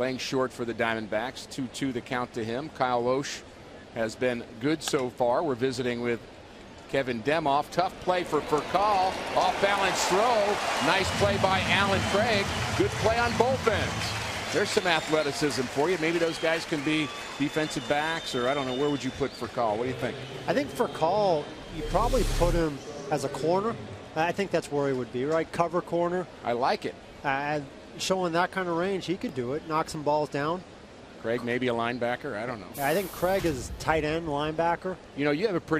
playing short for the Diamondbacks. 2-2 the count to him. Kyle Lohse has been good so far. We're visiting with Kevin Demoff. Tough play for Furcal. Off balance throw. Nice play by Allen Craig. Good play on both ends. There's some athleticism for you. Maybe those guys can be defensive backs, or I don't know. Where would you put Furcal? What do you think? I think for Furcal, you probably put him as a corner. I think that's where he would be, right? Cover corner. I like it. Uh, showing that kind of range, he could do it. Knock some balls down. Craig, maybe a linebacker. I don't know. I think Craig is tight end linebacker. You know, you have a pretty